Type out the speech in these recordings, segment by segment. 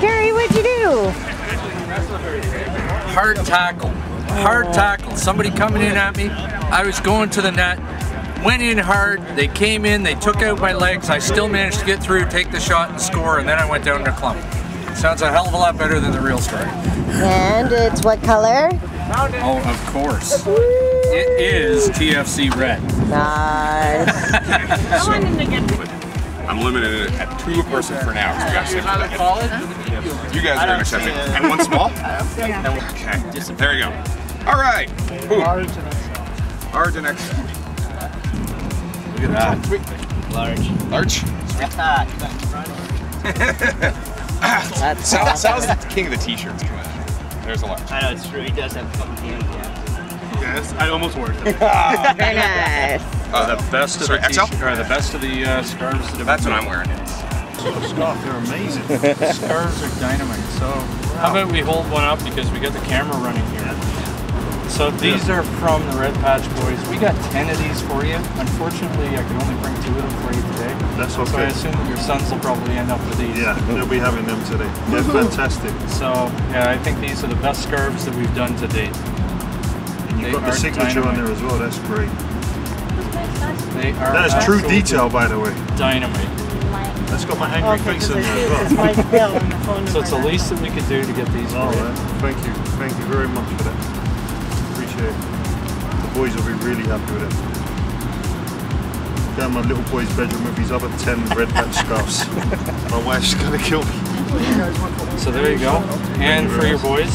Gary, what'd you do? Hard tackle. Hard oh. tackle. Somebody coming in at me. I was going to the net. Went in hard. They came in. They took out my legs. I still managed to get through, take the shot, and score. And then I went down to clump. Sounds a hell of a lot better than the real story. And it's what color? Oh, of course. It is TFC red. Nice. I'm limited it at two a person for now. So you guys, you guys are intercepting. And one small? Okay. There you go. All right. Ooh. Arginex. Look at that. Large. Large? That's Sal, Sal's the king of the t-shirts. There's a large. I know it's true. He does have fucking hands. Yes, I almost wore it. very nice. Uh, The best of the XL? t- or the best of the uh, scarves that have what I'm wearing. Scott, they're amazing. Scarves are dynamite. So how about we hold one up because we got the camera running here. So these are from the Red Patch Boys. We got 10 of these for you. Unfortunately, I can only bring two of them for you today. That's okay. So I assume that your sons will probably end up with these. Yeah, they'll be having them today. They're fantastic. So yeah, I think these are the best scarves that we've done to date. And you've got the are signature on there as well. That's great. They are That is uh, true detail, by the way. Dynamite. That's got my angry face in there as well. So it's the least that we could do to get these All for right. Thank you. Thank you very much for that. Appreciate it. The boys will be really happy with it. Down my little boy's bedroom with his other 10 red patch scarves. my wife's gonna kill me. So there you go. And for your boys,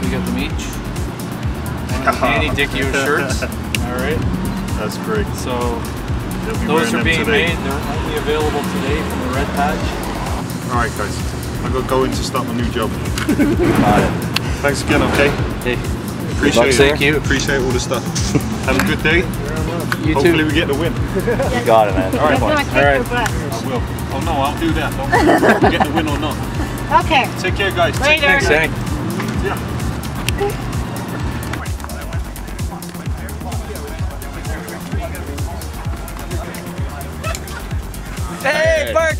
we got them each. One of the Danny Dichio shirts. All right. That's great. So those are being today. made. They're only available today from the Red Patch. All right, guys. I got to go in to start my new job. Thanks again, okay? Hey, Appreciate it. Thank you. Appreciate all the stuff. Have a good day. you Hopefully too. we get the win. You got it, man. All right, All right. I will. Oh no, I'll do that. Don't. We'll get the win or not. Okay. Take care, guys. Take Later. care. Thanks,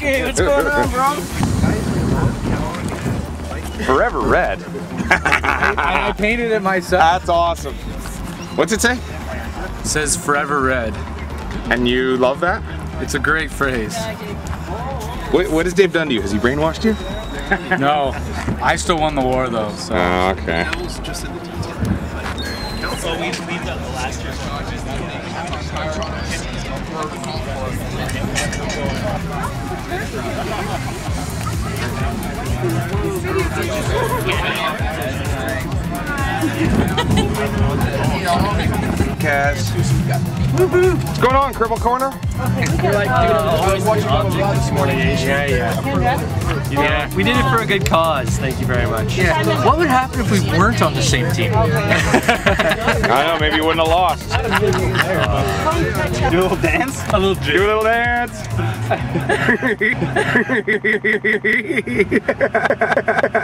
Hey, what's going on, bro? Forever red. I, I painted it myself. That's awesome. What's it say? It says forever red. And you love that? It's a great phrase. What, what has Dave done to you? Has he brainwashed you? No, I still won the war though. So Oh, okay. So we, we've got the last year's I'm Kaz. What's going on, Cribble Corner? Yeah, yeah. Yeah, we did it for a good cause. Thank you very much. yeah. What would happen if we weren't on the same team? I don't know, maybe you wouldn't have lost. Do a little dance? A little Do a little dance.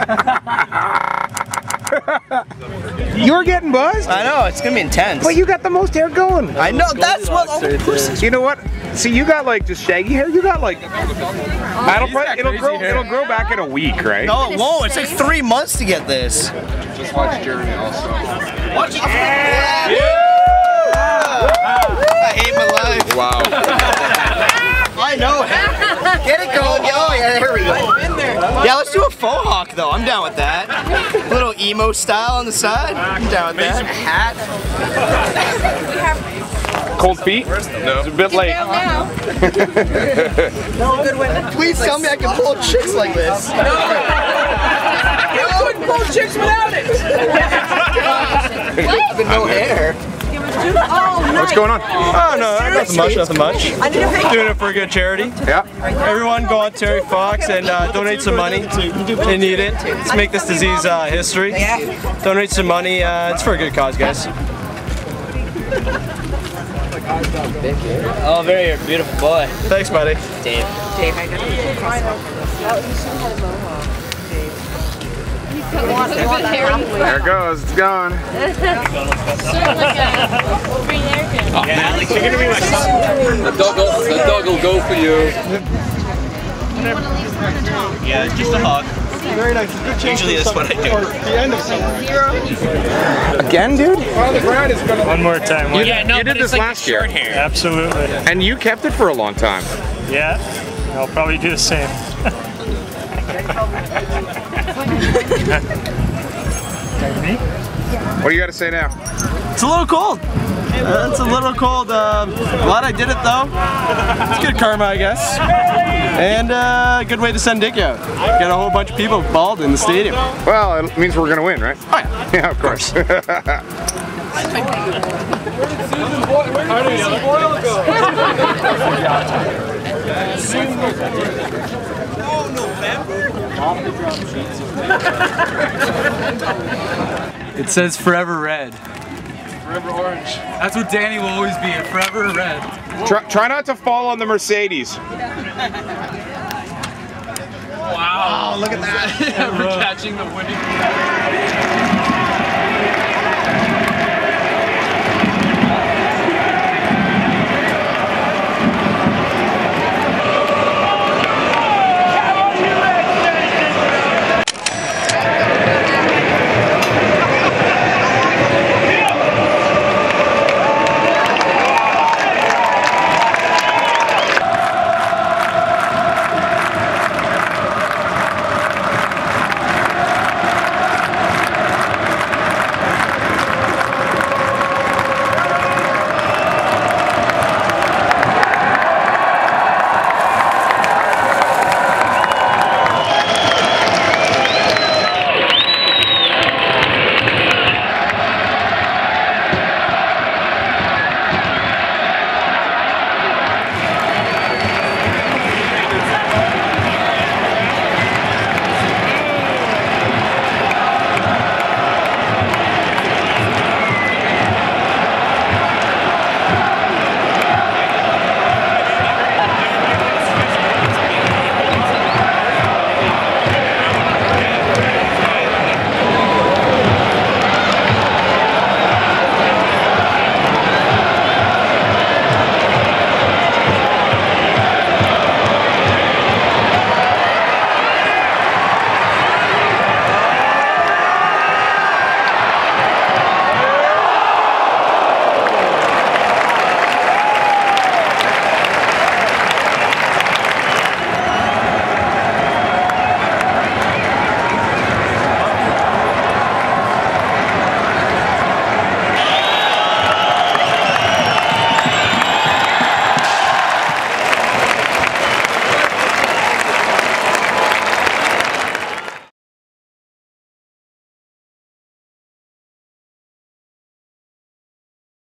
You're getting buzzed, I know, it's gonna be intense. but you got the most hair going. I know, that's what all the pussies. You know what? See, you got like just shaggy hair. You got like. That'll probably, it'll grow. It'll grow back in a week, right? No, it won't. It takes three months to get this. Just watch Jeremy also. Watch. Yeah. I hate my life. Wow. I know. Get it going. Oh, yeah, there we go. Yeah, let's do a faux hawk, though. I'm down with that. Little emo style on the side. I'm down with that. Hat. Cold feet? No. It's a bit late. Please tell me I can pull chicks like this. No. You couldn't pull chicks without it. But no hair. What's going on? Oh no, nothing much, nothing much. Doing it for a good charity. Yeah. Everyone go on Terry Fox and uh, donate some money. They need it. Let's make this disease uh, history. Donate some money. Uh, it's for a good cause, guys. Oh, very beautiful boy. Thanks, buddy. Dave. There it goes. It's gone. okay alex you're going to be The dog, will, the dog will go for you. Yeah, just a hug. Very nice. Good chance Usually that's what I do. the end of something. Again, dude? Well, the ground is gonna. One more time. You, one- you did this last year. Absolutely. And you kept it for a long time. Yeah. I'll probably do the same. What do you got to say now? It's a little cold. Uh, it's a little cold. Uh, glad I did it though. It's good karma, I guess. And uh, good way to send Dick out. Got a whole bunch of people bald in the stadium. Well, it means we're going to win, right? Oh yeah. Yeah, of course. It says forever red. Forever orange. That's what Danny will always be, a forever red. try, try not to fall on the Mercedes. Wow. look at that. We're catching the wind.